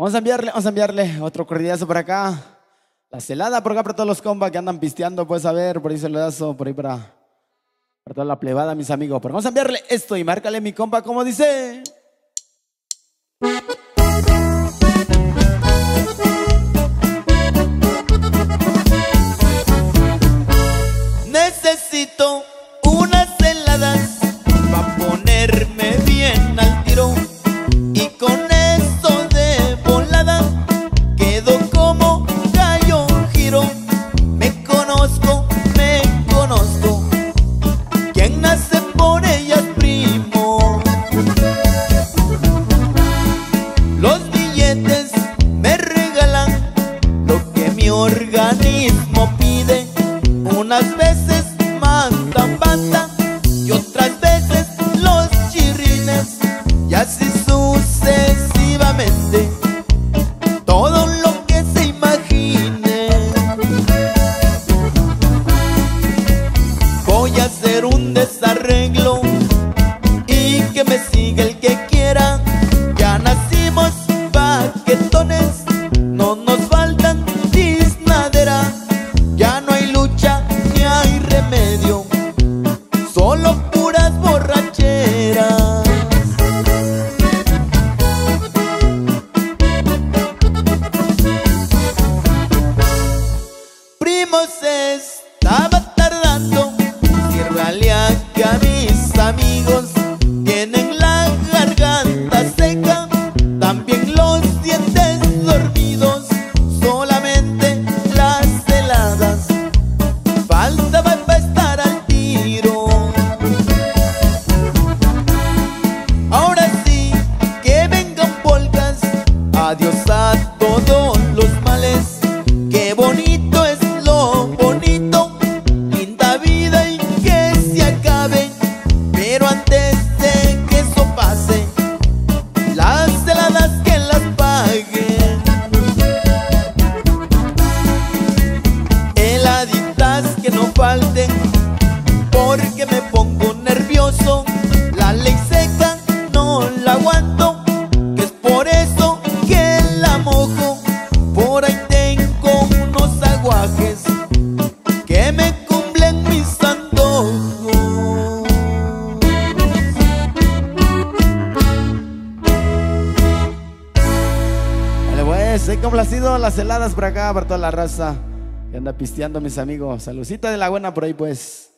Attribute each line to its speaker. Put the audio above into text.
Speaker 1: Vamos a enviarle, vamos a enviarle otro cordiazo por acá. La celada por acá para todos los compas que andan pisteando, pues a ver, por ahí celudazo, por ahí para, para toda la plebada, mis amigos. Pero vamos a enviarle esto y márcale mi compa, como dice.
Speaker 2: Organismo pide. Unas veces mandan banda y otras veces los chirrines. Y así sucesivamente. Todo lo que se imagine. Voy a hacer un desarreglo y que me siga el que quiera. Ya nacimos paquetones, amigos. Tienen la garganta seca, también los dientes dormidos, solamente las heladas. Faltaba para estar al tiro. Ahora sí, que vengan polcas, adiós a todos no falten, porque me pongo nervioso. La ley seca no la aguanto, que es por eso que la mojo. Por ahí tengo unos aguajes que me cumplen mis antojos.
Speaker 1: Vale, pues, he complacido las heladas por acá, para toda la raza que anda pisteando, mis amigos. Salucita de la buena por ahí, pues.